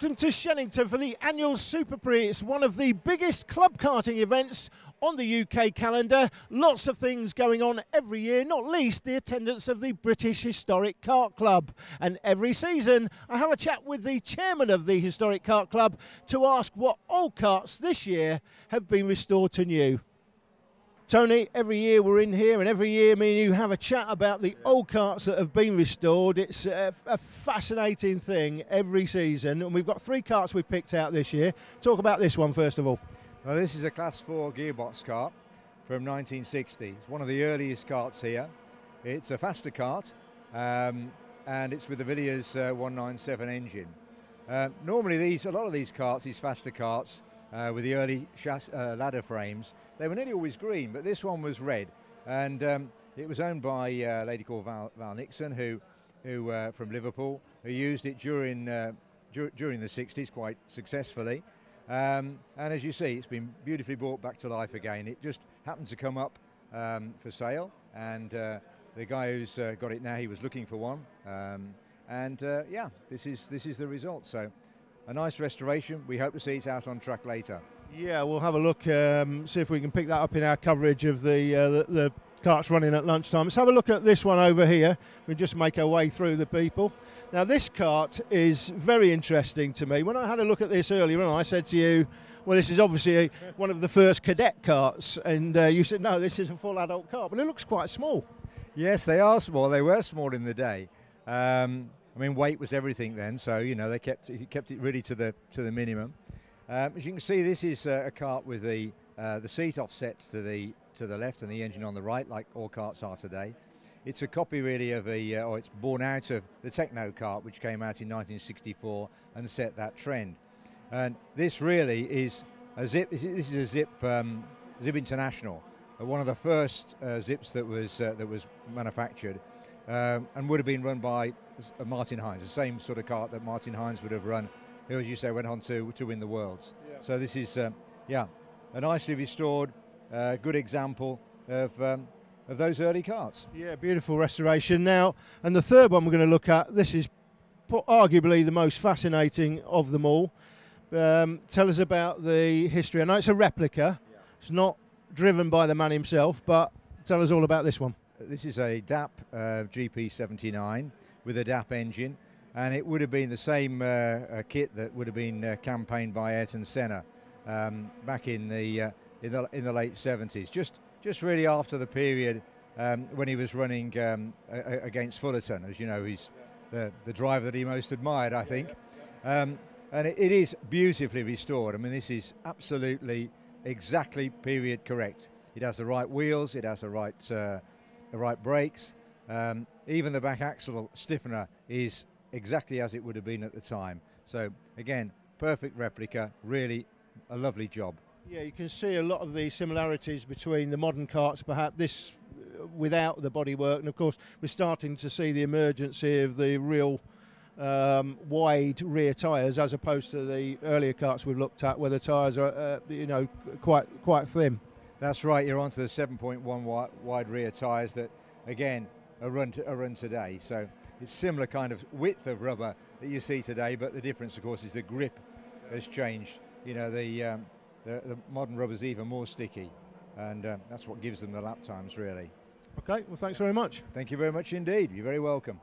Welcome to Shenington for the annual Super Prix. It's one of the biggest club karting events on the UK calendar. Lots of things going on every year, not least the attendance of the British Historic Kart Club. And every season, I have a chat with the chairman of the Historic Kart Club to ask what old karts this year have been restored to new. Tony, every year we're in here, and every year me and you have a chat about the old karts that have been restored. It's a, a, fascinating thing every season, and we've got three karts we've picked out this year. Talk about this one first of all. Well, this is a Class 4 gearbox kart from 1960. It's one of the earliest karts here. It's a faster kart, um, and it's with the Villiers uh, 197 engine. Uh, normally, these a lot of these karts, these faster karts, uh, with the early uh, ladder frames, they were nearly always green, but this one was red. And um, it was owned by uh, a lady called Val, Val Nixon, who, who uh, from Liverpool, who used it during, uh, dur- during the 60s quite successfully. Um, and as you see, it's been beautifully brought back to life again. It just happened to come up um, for sale, and uh, the guy who's got it now, he was looking for one. Um, and yeah, this is, this is the result. So a nice restoration. We hope to see it out on track later. Yeah, we'll have a look, um, see if we can pick that up in our coverage of the, uh, the, the karts running at lunchtime. Let's have a look at this one over here. We just make our way through the people. Now, this kart is very interesting to me. When I had a look at this earlier on, I said to you, well, this is obviously a, one of the first cadet karts, and uh, you said, no, this is a full adult kart, but it looks quite small. Yes, they are small. They were small in the day. Um, I mean, weight was everything then, so you know they kept kept it really to the to the minimum. Um, as you can see, this is uh, a kart with the uh, the seat offset to the to the left and the engine on the right, like all karts are today. It's a copy really of a, uh, or it's born out of the Techno kart, which came out in 1964 and set that trend. And this really is a zip. This is a zip um, zip international, uh, one of the first uh, zips that was uh, that was manufactured um, and would have been run by uh, Martin Hines, the same sort of kart that Martin Hines would have run, who, as you say, went on to, to win the Worlds. Yeah. So this is, uh, yeah, a nicely restored, uh, good example of, um, of those early karts. Yeah, beautiful restoration. Now, and the third one we're going to look at, this is arguably the most fascinating of them all. Um, tell us about the history. I know it's a replica. Yeah. It's not driven by the man himself, but tell us all about this one. This is a DAP uh, GP79 with a DAP engine, and it would have been the same uh, uh, kit that would have been uh, campaigned by Ayrton Senna um, back in the, uh, in the in the late 70s. Just just really after the period um, when he was running um, against Fullerton, as you know, he's the the driver that he most admired, I think. Um, and it, it is beautifully restored. I mean, this is absolutely exactly period correct. It has the right wheels, it has the right uh, the right brakes. Um, even the back axle stiffener is exactly as it would have been at the time. So again, perfect replica, really a lovely job. Yeah, you can see a lot of the similarities between the modern karts, perhaps this uh, without the bodywork, and of course we're starting to see the emergence of the real um, wide rear tyres as opposed to the earlier karts we've looked at, where the tyres are, uh, you know, quite quite thin. That's right. You're onto the 7.1 wide rear tyres that, again, are run, to, are run today. So it's similar kind of width of rubber that you see today, but the difference, of course, is the grip has changed. You know, the, um, the, the modern rubber is even more sticky, and uh, that's what gives them the lap times, really. Okay, well, thanks very much. Thank you very much indeed. You're very welcome.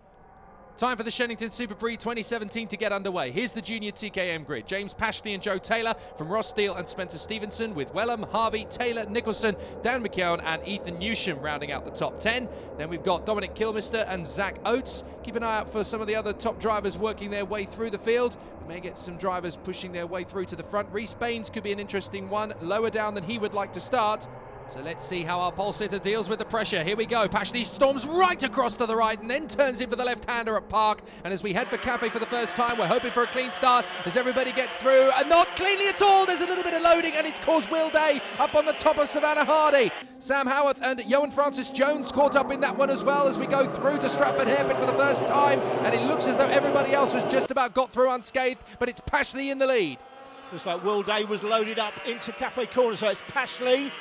Time for the Shenington Super Prix 2017 to get underway. Here's the junior TKM grid. James Pashley and Joe Taylor from Ross Deal and Spencer Stevenson with Wellham, Harvey, Taylor, Nicholson, Dan McKeown and Ethan Newsham rounding out the top 10. Then we've got Dominic Kilmister and Zach Oates. Keep an eye out for some of the other top drivers working their way through the field. We may get some drivers pushing their way through to the front. Reese Baines could be an interesting one, lower down than he would like to start. So let's see how our pole sitter deals with the pressure. Here we go. Pashley storms right across to the right and then turns in for the left-hander at Park. And as we head for Cafe for the first time, we're hoping for a clean start as everybody gets through. And not cleanly at all. There's a little bit of loading and it's caused Will Day up on the top of Savannah Hardy. Sam Howarth and Johan Francis Jones caught up in that one as well as we go through to Stratford Hairpin for the first time. And it looks as though everybody else has just about got through unscathed, but it's Pashley in the lead. Looks like Will Day was loaded up into Cafe Corner, so it's Pashley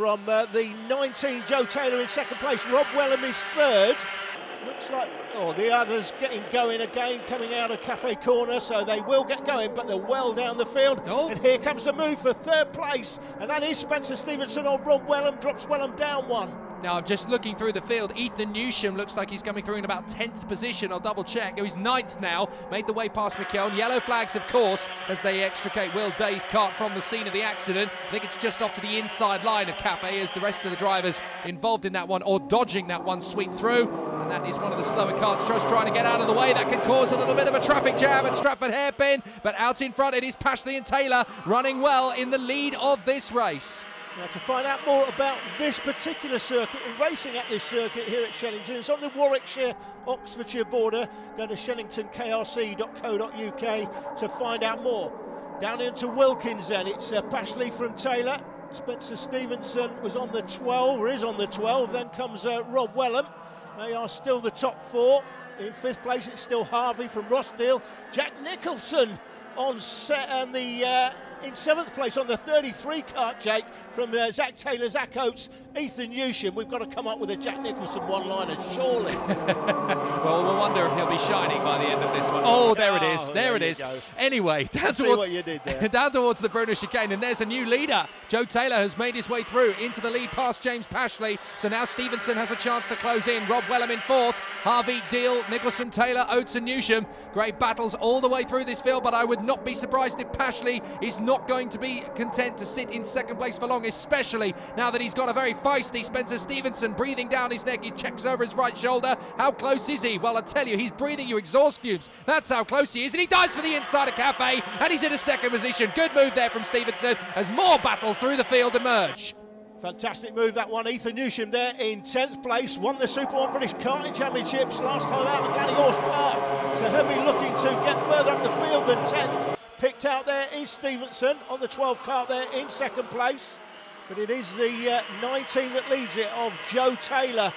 from uh, the 19, Joe Taylor in second place, Rob Wellham is third. Looks like, oh, the others getting going again, coming out of Cafe Corner, so they will get going, but they're well down the field. Oh. And here comes the move for third place, and that is Spencer Stevenson of Rob Wellham, drops Wellham down one. Now, I'm just looking through the field. Ethan Newsham looks like he's coming through in about 10th position. I'll double check. Oh, he's ninth now. Made the way past McKeown. Yellow flags, of course, as they extricate Will Day's kart from the scene of the accident. I think it's just off to the inside line of Cafe as the rest of the drivers involved in that one or dodging that one sweep through. And that is one of the slower karts just trying to get out of the way. That could cause a little bit of a traffic jam at Stratford Hairpin. But out in front, it is Pashley and Taylor running well in the lead of this race. Now, to find out more about this particular circuit and racing at this circuit here at Shenington, it's on the Warwickshire Oxfordshire border. Go to sheningtonkrc.co.uk to find out more. Down into Wilkins, then it's uh, Pashley from Taylor. Spencer Stevenson was on the 12, or is on the 12. Then comes uh, Rob Wellham. They are still the top four. In fifth place, it's still Harvey from Rossdale. Jack Nicholson on set and the uh, in seventh place on the 33 kart, Jake, from uh, Zach Taylor, Zach Oates, Ethan Newsham. We've got to come up with a Jack Nicholson one-liner, surely. well, we'll wonder if he'll be shining by the end of this one. Oh, oh there it is. Oh, There, there it go. Anyway, down see towards what you did there. down towards the Bruno chicane, and there's a new leader. Joe Taylor has made his way through into the lead past James Pashley. So now Stevenson has a chance to close in. Rob Wellham in fourth. Harvey, Deal, Nicholson, Taylor, Oates, and Newsham. Great battles all the way through this field, but I would not be surprised if Pashley is not going to be content to sit in second place for long, especially now that he's got a very feisty Spencer Stevenson breathing down his neck. He checks over his right shoulder. How close is he? Well, I tell you, he's breathing you exhaust fumes. That's how close he is. And he dives for the inside of Cafe, and he's in a second position. Good move there from Stevenson as more battles through the field emerge. Fantastic move that one. Ethan Newsham there in 10th place. Won the Super 1 British Karting Championships last time out at Glan-y-Gors Park. So he'll be looking to get further up the field than 10th. Picked out there is Stevenson on the 12 kart there in second place. But it is the uh, 19 that leads it of Joe Taylor.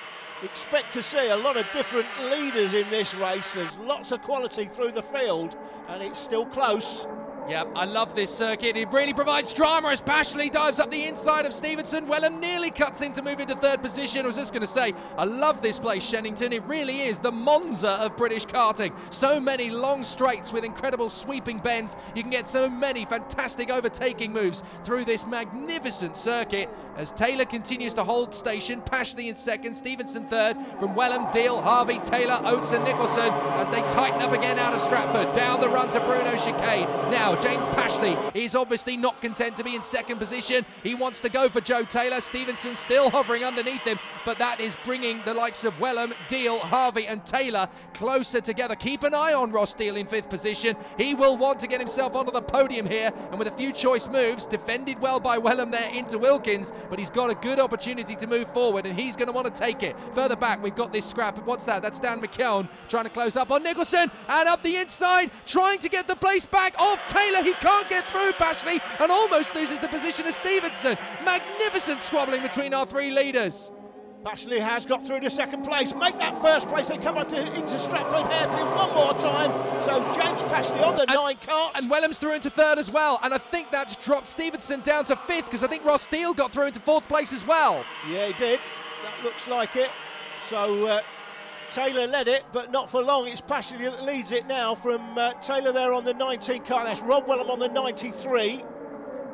Expect to see a lot of different leaders in this race. There's lots of quality through the field and it's still close. Yep, I love this circuit. It really provides drama as Pashley dives up the inside of Stevenson. Wellham nearly cuts in to move into third position. I was just going to say, I love this place, Shenington. It really is the Monza of British karting. So many long straights with incredible sweeping bends. You can get so many fantastic overtaking moves through this magnificent circuit as Taylor continues to hold station. Pashley in second, Stevenson third. From Wellham, Deal, Harvey, Taylor, Oates, and Nicholson as they tighten up again out of Stratford. Down the run to Bruno Chicane. Now, James Pashley is obviously not content to be in second position. He wants to go for Joe Taylor. Stevenson still hovering underneath him, but that is bringing the likes of Wellham, Deal, Harvey, and Taylor closer together. Keep an eye on Ross Deal in fifth position. He will want to get himself onto the podium here, and with a few choice moves, defended well by Wellham there into Wilkins, but he's got a good opportunity to move forward, and he's going to want to take it. Further back, we've got this scrap. What's that? That's Dan McKeown trying to close up on Nicholson, and up the inside, trying to get the place back off Taylor. He can't get through Pashley and almost loses the position of Stevenson. Magnificent squabbling between our three leaders. Pashley has got through to second place. Make that first place. They come up to, into Stratford Hairpin one more time. So James Pashley on the And- nine kart. And Wellham's through into third as well, and I think that's dropped Stevenson down to fifth because I think Ross Deal got through into fourth place as well. yeah, he did. That looks like it. So uh, Taylor led it, but not for long. It's Pashley that leads it now from uh, Taylor there on the 19 car. That's Rob Wellham on the 93.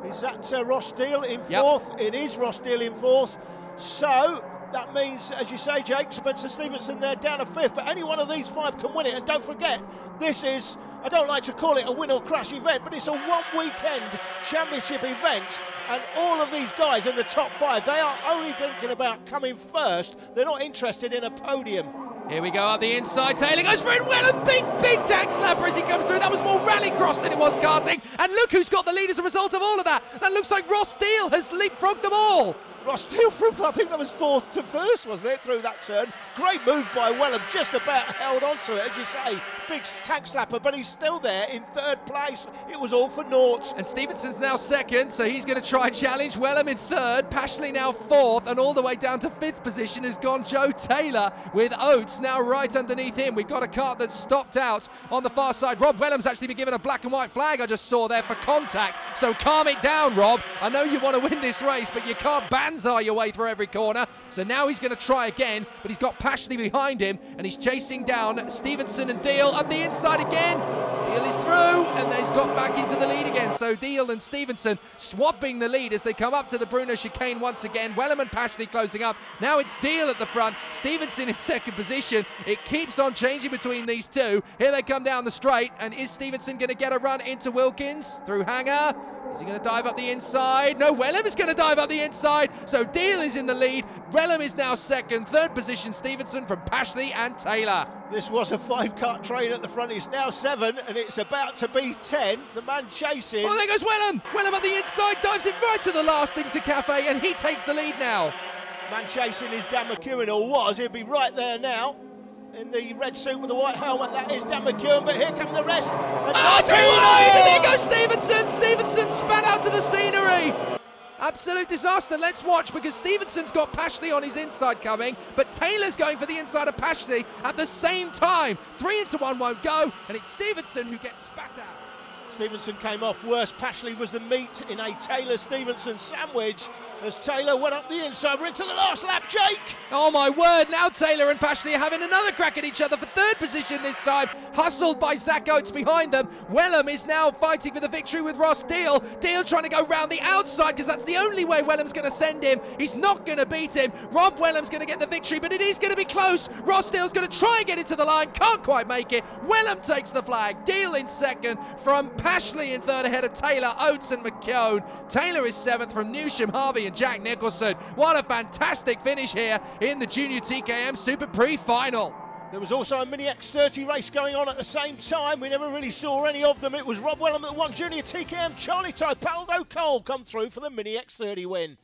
Is that uh, Ross Deal in Yep. fourth? It is Ross Deal in fourth. So that means, as you say, Jake, Spencer Stevenson there down a fifth. But any one of these five can win it. And don't forget, this is, I don't like to call it a win or crash event, but it's a one weekend championship event. And all of these guys in the top five, they are only thinking about coming first. They're not interested in a podium. Here we go up the inside. Taylor goes for it. Wellham, big, big tank slapper as he comes through. That was more rallycross than it was karting. And look who's got the lead as a result of all of that. That looks like Ross Deal has leapfrogged them all. Ross Deal from, I think that was fourth to first, wasn't it, through that turn. Great move by Wellham, just about held on to it, as you say. Big tank slapper, but he's still there in third place. It was all for naught. And Stevenson's now second, so he's going to try and challenge. Wellham in third, Pashley now fourth, and all the way down to fifth position has gone Joe Taylor with Oates now right underneath him. We've got a kart that's stopped out on the far side. Rob Wellham's actually been given a black and white flag I just saw there for contact. So calm it down, Rob. I know you want to win this race, but you can't banzai your way through every corner. So now he's going to try again, but he's got Pashley behind him, and he's chasing down Stevenson and Deal the inside again. Deal is through, and he's got back into the lead again. So Deal and Stevenson swapping the lead as they come up to the Bruno chicane once again. Wellham and Pashley closing up. Now it's Deal at the front, Stevenson in second position. It keeps on changing between these two. Here they come down the straight, and is Stevenson going to get a run into Wilkins through Hanger? Is he going to dive up the inside? No, Wellham is going to dive up the inside. So Deal is in the lead. Wellham is now second. Third position, Stevenson from Pashley and Taylor. This was a five-cut train at the front. It's now seven, and it's about to be ten. The man chasing. Oh, there goes Wellham. Wellham up the inside, dives it right to the last into Cafe, and he takes the lead now. Man chasing is Dan McKeown, or was. He'll be right there now in the red suit with the white helmet. That is Dan McKeown, but here come the rest. And Oh, too late! And there goes Stevenson. Stevenson spat out to the scenery. Absolute disaster. Let's watch because Stevenson's got Pashley on his inside coming, but Taylor's going for the inside of Pashley at the same time. Three into one won't go, and it's Stevenson who gets spat out. Stevenson came off worse. Pashley was the meat in a Taylor Stevenson sandwich as Taylor went up the inside. We're into the last lap, Jake. Oh my word, now Taylor and Pashley are having another crack at each other for third position this time, hustled by Zach Oates behind them. Wellham is now fighting for the victory with Ross Deal. Deal trying to go round the outside because that's the only way Wellham's going to send him. He's not going to beat him. Rob Wellham's going to get the victory, but it is going to be close. Ross Deal's going to try and get into the line, can't quite make it. Wellham takes the flag. Deal in second from Pashley in third ahead of Taylor, Oates and McKeown. Taylor is seventh from Newsham, Harvey Jack Nicholson. What a fantastic finish here in the Junior TKM Super Prix final. There was also a Mini X30 race going on at the same time. We never really saw any of them. It was Rob Wellham that won Junior TKM. Charlie Type, Paldo Cole come through for the Mini X30 win.